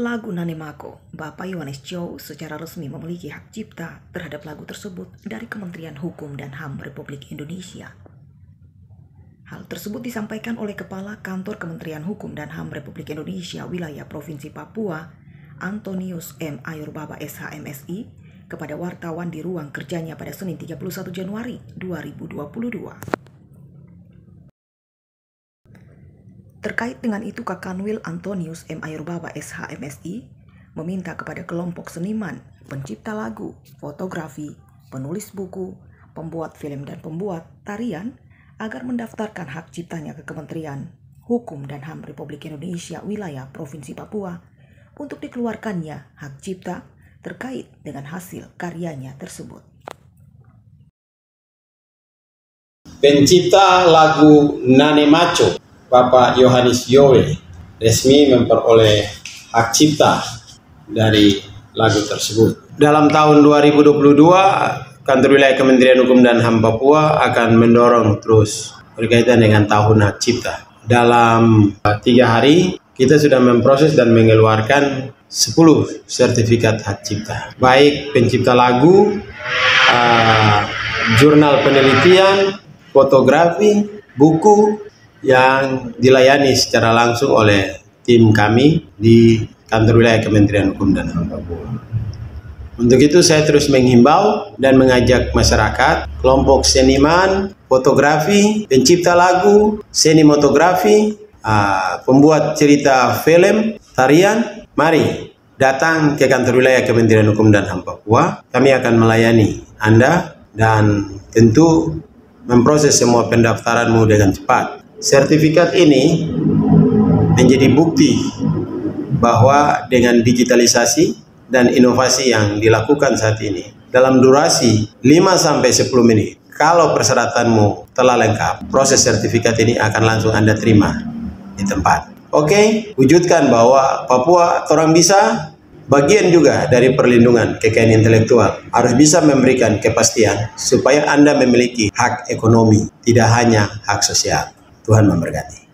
Lagu Nanemako, Bapak Yohanes Chow secara resmi memiliki hak cipta terhadap lagu tersebut dari Kementerian Hukum dan HAM Republik Indonesia. Hal tersebut disampaikan oleh Kepala Kantor Kementerian Hukum dan HAM Republik Indonesia Wilayah Provinsi Papua, Antonius M. Ayurbaba SHMSI, kepada wartawan di ruang kerjanya pada Senin 31 Januari 2022. Terkait dengan itu, Kakanwil Antonius M. Ayurbaba SHMSI meminta kepada kelompok seniman, pencipta lagu, fotografi, penulis buku, pembuat film dan pembuat tarian agar mendaftarkan hak ciptanya ke Kementerian Hukum dan HAM Republik Indonesia wilayah Provinsi Papua untuk dikeluarkannya hak cipta terkait dengan hasil karyanya tersebut. Pencipta lagu Nane Maco Bapak Yohanes Yowe resmi memperoleh hak cipta dari lagu tersebut. Dalam tahun 2022, Kantor Wilayah Kementerian Hukum dan HAM Papua akan mendorong terus berkaitan dengan tahun hak cipta. Dalam tiga hari, kita sudah memproses dan mengeluarkan 10 sertifikat hak cipta. Baik pencipta lagu, uh, jurnal penelitian, fotografi, buku, yang dilayani secara langsung oleh tim kami di kantor wilayah Kementerian Hukum dan HAM Papua. Untuk itu saya terus menghimbau dan mengajak masyarakat, kelompok seniman, fotografi, pencipta lagu, seni motografi, uh, pembuat cerita film, tarian, mari datang ke kantor wilayah Kementerian Hukum dan HAM Papua. Kami akan melayani Anda dan tentu memproses semua pendaftaranmu dengan cepat. Sertifikat ini menjadi bukti bahwa dengan digitalisasi dan inovasi yang dilakukan saat ini dalam durasi 5 sampai 10 menit kalau persyaratanmu telah lengkap proses sertifikat ini akan langsung Anda terima di tempat. Oke, wujudkan bahwa Papua orang bisa bagian juga dari perlindungan kekayaan intelektual harus bisa memberikan kepastian supaya Anda memiliki hak ekonomi, tidak hanya hak sosial. वह नम्र गांधी